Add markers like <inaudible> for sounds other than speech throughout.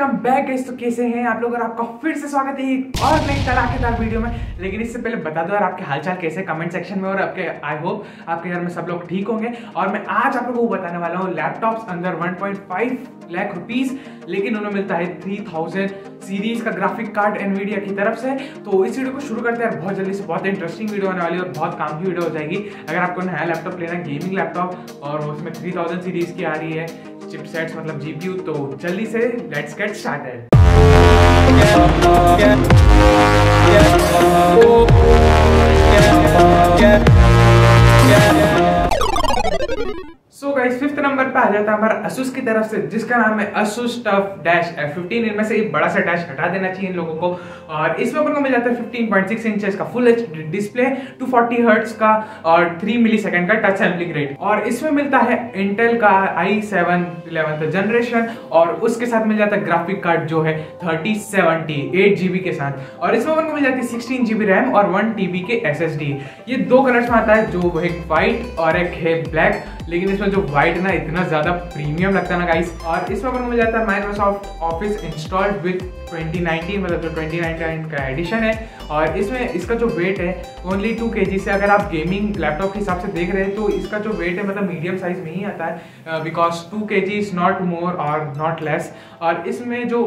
Welcome back guys तो कैसे हैं आप लोग? और आपका फिर से स्वागत है एक और नई तड़ाकेदार वीडियो में। लेकिन इससे पहले बता दो यार, आपके हालचाल कैसे कमेंट सेक्शन में? और आपके आई होप आपके घर में सब लोग ठीक होंगे। और मैं आज आप लोगों को बताने वाला हूँ लैपटॉप्स अंदर 1.5 लाख रुपीस लेकिन उन्हें मिलता है 3000 सीरीज़ का ग्राफिक कार्ड एनवीडिया की तरफ़ से। तो इस वीडियो को शुरू करते हैं। बहुत जल्दी से बहुत इंटरेस्टिंग वीडियो होने वाली है और बहुत काम की वीडियो हो जाएगी। अगर आपको नया लैपटॉप लेना है गेमिंग लैपटॉप और उसमें 3000 सीरीज़ की आ रही है चिपसेट्स मतलब जीपीयू तो जल्दी से let's get started so guys fifth number पे आ जाता है हमारा Asus की तरफ़ से, जिसका नाम है Asus Tough Dash F15 इनमें से एक बड़ा सा डैश हटा देना चाहिए इन लोगों को। और इसमें अपन को मिल जाता है 15.6 इंचेस का फुल एच डिस्प्ले 240 हर्ट्ज का और 3 मिलीसेकंड का टच सैंपलिंग रेट और इसमें मिलता है इंटेल का i7 11th जनरेशन और उसके साथ मिल जाता है ग्राफिक कार्ड जो है 3070 8 जीबी के साथ। और इसमें अपन को मिल जाती है 16 जीबी रैम और 1 टीबी के एसएसडी ये दो कलर्स में आता है, जो एक व्हाइट और एक है ब्लैक लेकिन इसमें जो व्हाइट ना, इतना ज़्यादा प्रीमियम लगता है ना गाइस और इसमें अपन को मिल जाता है माइक्रोसॉफ्ट ऑफ़िस इंस्टॉल्ड विद 2019 मतलब जो 2019 का एडिशन है। और इसमें इसका जो वेट है ओनली टू के से अगर आप गेमिंग लैपटॉप के हिसाब से देख रहे हैं तो इसका जो वेट है मतलब मीडियम साइज़ में ही आता है। बिकॉज़ टू के जी इज़ नॉट मोर और नॉट लेस और इसमें जो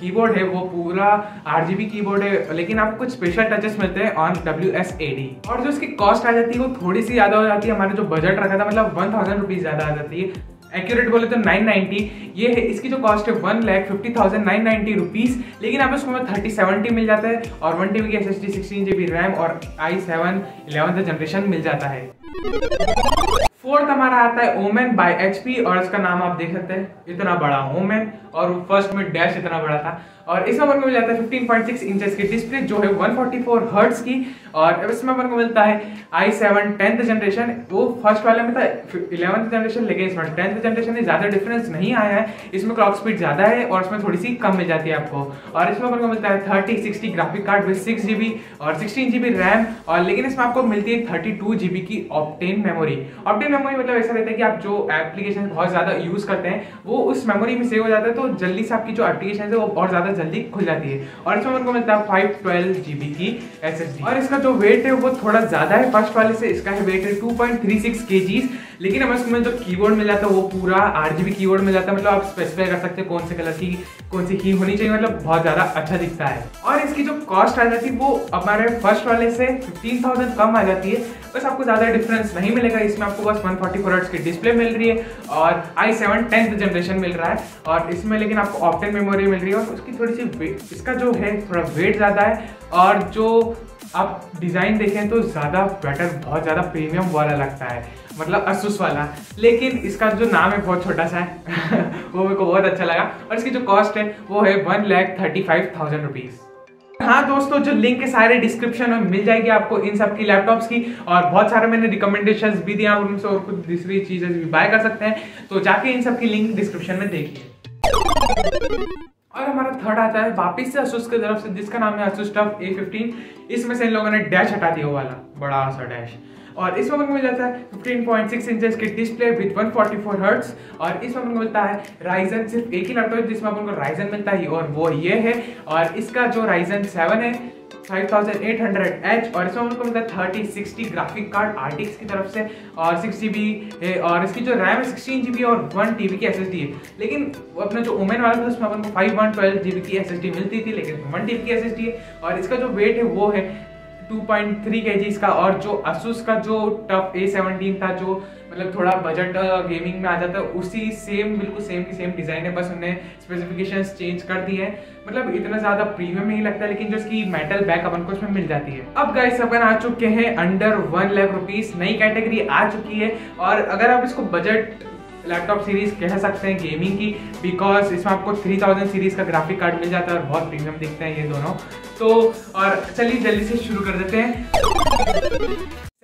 कीबोर्ड है, वो पूरा आर कीबोर्ड है, लेकिन आपको कुछ स्पेशल टचेस मिलते हैं on W S A D और जो इसकी कॉस्ट आ जाती है, वो थोड़ी सी ज़्यादा हो जाती है। हमारे जो बजट रखा था मतलब वन थाउज़ेंड रुपीज़ ज़्यादा आ जाती है। एक्यूरेट बोले तो 990 ये है, इसकी जो कॉस्ट है one lakh fifty thousand nine ninety rupees लेकिन आप इसको थर्टी सेवेंटी मिल जाता है और वन टीबी की S S D sixteen G B RAM और आई सेवन इलेवंथ जनरेशन मिल जाता है। फोर्थ हमारा आता है ओमेन बाय एचपी और इसका नाम आप देख सकते हैं। इतना बड़ा ओमेन और फ़र्स्ट में डैश इतना बड़ा था। और इसमें अपन को मिल जाता है 15.6 इंचेस की डिस्प्ले जो है 144 हर्ट्ज की। और इसमें अपन को मिलता है i7 10th जनरेशन वो फ़र्स्ट वाले में था 11th जनरेशन लेकिन इसमें 10th जनरेशन में ज़्यादा डिफरेंस नहीं आया है। इसमें क्लॉक स्पीड ज़्यादा है और इसमें थोड़ी सी कम मिल जाती है आपको। और इसमें अपन को मिलता है thirty sixty graphic card with six GB और सिक्सटीन जीबी रैम और लेकिन इसमें आपको मिलती है थर्टी टू जीबी की ऑप्टेन मेमोरी ऑप्टेन मेमोरी मतलब ऐसा रहता है कि आप जो एप्लीकेशन बहुत ज़्यादा यूज़ करते हैं, वो उस मेमोरी में सेव हो जाता है तो जल्दी से आपकी जो एप्लीकेशन है, वो और ज़्यादा जल्दी खुल जाती है। और इसमें उनको मिलता है फाइव ट्वेल्व जीबी की एस एस और इसका जो वेट है वो थोड़ा ज़्यादा है फ़र्स्ट वाले से इसका है वेट है टू पॉइंट थ्री सिक्स के लेकिन हमें इसमें जो कीबोर्ड मिल जाता है वो पूरा आठ जीबी कीबोर्ड मिल जाता है मतलब आप स्पेसिफाई कर सकते हैं कौन से कलर की, कौन सी की होनी चाहिए मतलब बहुत ज़्यादा अच्छा दिखता है। और इसकी जो कॉस्ट आ जाती है वो हमारे फ़र्स्ट वाले से फिफ्टीन थाउज़ेंड कम आ जाती है। बस आपको ज़्यादा डिफरेंस नहीं मिलेगा, इसमें आपको बस वन फोर्टी फोर की डिस्प्ले मिल रही है और आई सेवन टेंथ जनरेशन मिल रहा है। और इसमें लेकिन आपको ऑप्टेन मेमोरी मिल रही है और उसकी सी इसका जो है, थोड़ा वेट ज़्यादा है और जो आप डिज़ाइन देखें तो ज़्यादा बेटर बहुत ज़्यादा प्रीमियम वाला लगता है मतलब असूस वाला। लेकिन इसका जो नाम है, बहुत छोटा सा है, <laughs> वो मेरे को बहुत अच्छा लगा। और इसकी जो कॉस्ट है, वो है one lakh thirty five thousand rupees हाँ दोस्तों, जो लिंक है सारे डिस्क्रिप्शन में मिल जाएगी आपको इन सब की लैपटॉप्स की। और बहुत सारे मैंने रिकमेंडेशन भी दिया उनसे और कुछ दूसरी चीज़ें भी बाय कर सकते हैं। तो जाके इन सब की लिंक डिस्क्रिप्शन में देखिए। और हमारा थर्ड आता है, वापिस से असूस की तरफ़ से, जिसका नाम है असूस टफ ए फिफ्टीन इसमें से इन लोगों ने डैश हटा दिया वाला, बड़ा सा डैश और इस वक्त मिल जाता है 15.6 इंचेस की डिस्प्ले विद 144 हर्ट्ज और इस मोबाइल में मिलता है राइजन सिर्फ़ एक ही लैपटॉप है जिसमें हमको राइजन मिलता है, और वो ये है, और इसका जो राइजन सेवन है 5800H और इसमें हमको मिलता है thirty sixty graphic card RTX की तरफ़ से और सिक्स जी और इसकी जो रैम है सिक्सटीन जी और वन टी की एसएसडी है। लेकिन अपना जो ओमेन वाला था, उसमें अपन को फाइव वन ट्वेल्व जी की एसएसडी मिलती थी, लेकिन वन टी की SSD है और इसका जो वेट है वो है 2.3 केजीज का और जो asus का जो टफ A17 था, जो मतलब थोड़ा बजट गेमिंग में आ जाता है उसी सेम बिल्कुल सेम की सेम डिज़ाइन है, बस उन्हें स्पेसिफिकेशन चेंज कर दिए हैं। मतलब इतना ज़्यादा प्रीमियम नहीं लगता, लेकिन जो इसकी मेटल बैक अपन को उसमें मिल जाती है। अब गाइस अपन आ चुके हैं अंडर वन लाख रुपीज़ नई कैटेगरी आ चुकी है। और अगर आप इसको बजट लैपटॉप सीरीज़ कह सकते हैं गेमिंग की बिकॉज़ इसमें आपको 3000 सीरीज़ का ग्राफिक कार्ड मिल जाता है और बहुत प्रीमियम दिखते हैं ये दोनों। तो और चलिए जल्दी से शुरू कर देते हैं।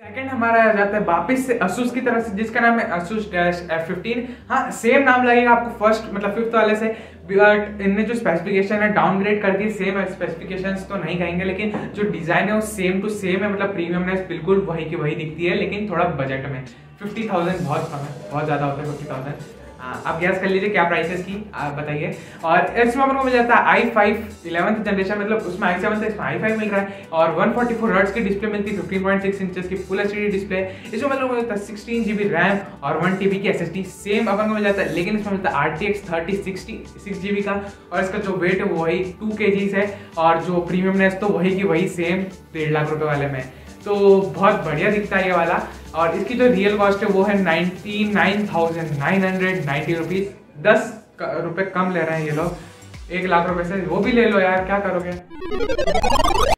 सेकंड हमारा आ जाता है वापस से असूस की तरफ़ से, जिसका नाम है असूस डैश एफ़ फिफ्टीन हाँ सेम नाम लगेगा आपको फ़र्स्ट मतलब फिफ्थ वाले से। बट इनने जो स्पेसिफिकेशन है डाउनग्रेड कर दी सेम स्पेसिफिकेशन तो नहीं कहेंगे, लेकिन जो डिज़ाइन है वो सेम टू सेम है मतलब प्रीमियमनेस बिल्कुल वही की वही दिखती है, लेकिन थोड़ा बजट में। फिफ्टी थाउज़ेंड बहुत कम है, बहुत ज़्यादा होता है फिफ्टी थाउज़ेंड आप गैस कर लीजिए क्या प्राइस की, आप बताइए। और इसमें अपन को मिल जाता है आई फाइव इलेवंथ जनरेशन मतलब उसमें आई सेवन इसमें आई फाइव मिल रहा है। और वन फोर्टी फोर हर्ट्स की डिस्प्ले मिलती है फिफ्टीन पॉइंट सिक्स इंचेस की फुल एच डी डिस्प्ले इसमें मतलब मिलता है सिक्सटीन जीबी रैम और वन टीबी की एस एस डी सेम अपन को मिल जाता है, लेकिन इसमें मिलता है R T X thirty sixty six GB का। और इसका जो वेट है वो वही टू के जीज है, और जो प्रीमियमनेस तो वही की वही सेम डेढ़ लाख रुपए वाले में। तो बहुत बढ़िया दिखता है ये वाला। और इसकी जो रियल कॉस्ट है वो है ninety nine thousand nine hundred ninety rupees दस रुपये कम ले रहे हैं ये लोग। एक लाख रुपए से वो भी ले लो यार, क्या करोगे?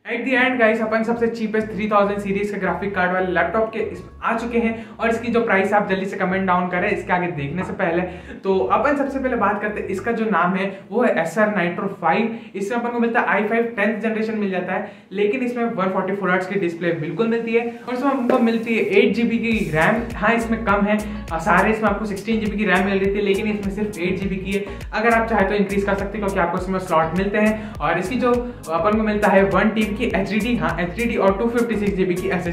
एट दी एंड गाइस अपन सबसे चीपेस्ट 3000 सीरीज़ के ग्राफिक कार्ड वाले लैपटॉप के आ चुके हैं और इसकी जो प्राइस आप जल्दी से कमेंट डाउन करें, इसके आगे देखने से पहले। तो अपन सबसे पहले बात करते हैं, इसका जो नाम है, वो है एस आर नाइट्रो फाइव इसमें अपन को मिलता है आई फाइव टेंथ जनरेशन मिल जाता है, लेकिन इसमें वन फोर्टी फोर की डिस्प्ले बिल्कुल मिलती है। और इसमें हमको मिलती है एट जीबी की रैम हाँ इसमें कम है। सारे इसमें आपको सिक्सटीन जीबी की रैम मिल रही थी, लेकिन इसमें सिर्फ़ एट जीबी की है। अगर आप चाहे तो इंक्रीज कर सकते हैं, क्योंकि आपको इसमें स्लॉट मिलते हैं। और इसकी जो अपन को मिलता है वन टीबी की एच डी हाँ एच डी और टू फिफ्टी सिक्स जीबी की एस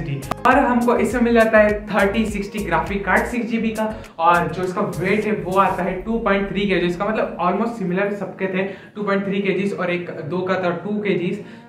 और हमको इसमें मिल जाता है thirty sixty graphic card six GB का, और जो इसका वेट है वो आता है टू पॉइंट थ्री के इसका मतलब ऑलमोस्ट सिमिलर सबके थे टू पॉइंट थ्री के और एक, दो का था टू के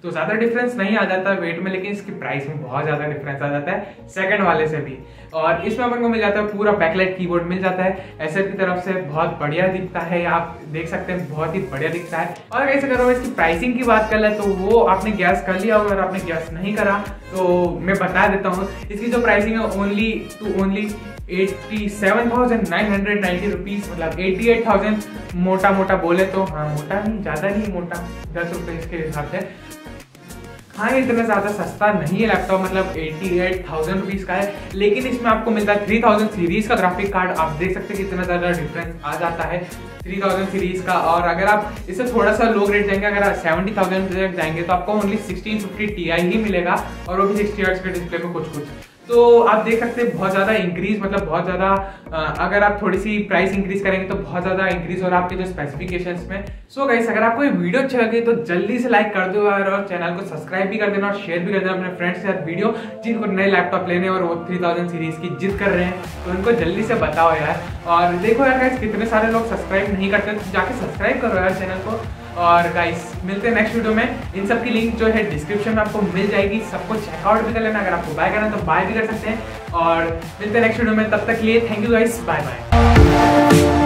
तो ज़्यादा डिफरेंस नहीं आ जाता वेट में, लेकिन इसकी प्राइस में बहुत ज़्यादा डिफरेंस आ जाता है सेकंड वाले से भी। और इसमें अपन को मिल जाता है पूरा बैकलाइट कीबोर्ड मिल जाता है। एसर की तरफ़ से बहुत बढ़िया दिखता है आप देख सकते हैं बहुत ही बढ़िया दिखता है। और कैसे करो इसकी प्राइसिंग की बात कर ले तो वो आपने गैस कर लिया अगर आपने गैस नहीं करा तो मैं बता देता हूँ। इसकी जो प्राइसिंग है only two only eighty seven thousand nine hundred ninety rupees मतलब एट्टी एट थाउज़ेंड मोटा मोटा बोले तो हाँ मोटा नहीं, ज़्यादा नहीं, मोटा दस रुपये इसके हिसाब से। हाँ ये इतना ज़्यादा सस्ता नहीं है लैपटॉप मतलब एटी एट थाउज़ेंड रुपीज़ का है। लेकिन इसमें आपको मिलता है थ्री थाउज़ेंड सीरीज़ का ग्राफिक कार्ड आप देख सकते हैं कितना ज़्यादा डिफरेंस आ जाता है थ्री थाउज़ेंड सीरीज़ का। और अगर आप इससे थोड़ा सा लो रेट जाएँगे अगर आप सेवेंटी थाउज़ेंड जाएँगे तो आपको ओनली सिक्सटीन फिफ्टी टी ही मिलेगा। और वो भी सिक्सटी के डिस्प्ले में कुछ कुछ तो आप देख सकते हैं बहुत ज़्यादा इंक्रीज मतलब बहुत ज़्यादा अगर आप थोड़ी सी प्राइस इंक्रीज करेंगे तो बहुत ज़्यादा इंक्रीज है आपके जो स्पेसिफिकेशन में। सो so गाइस अगर आपको ये वीडियो अच्छा लगे तो जल्दी से लाइक कर दो और चैनल को सब्सक्राइब भी कर देना और शेयर भी कर देना अपने फ्रेंड्स के साथ वीडियो जिनको नए लैपटॉप लेने और वो थ्री थाउज़ेंड सीरीज़ की जिद कर रहे हैं। तो उनको जल्दी से बताओ यार। और देखो यार गाइस कितने सारे लोग सब्सक्राइब नहीं करते तो जाके सब्सक्राइब करो यार चैनल को। और गाइस मिलते हैं नेक्स्ट वीडियो में। इन सब की लिंक जो है डिस्क्रिप्शन में आपको मिल जाएगी। सबको चेकआउट भी कर लेना। अगर आपको बाय करना तो बाय भी कर सकते हैं। और मिलते हैं नेक्स्ट वीडियो में। तब तक लिए thank you guys bye bye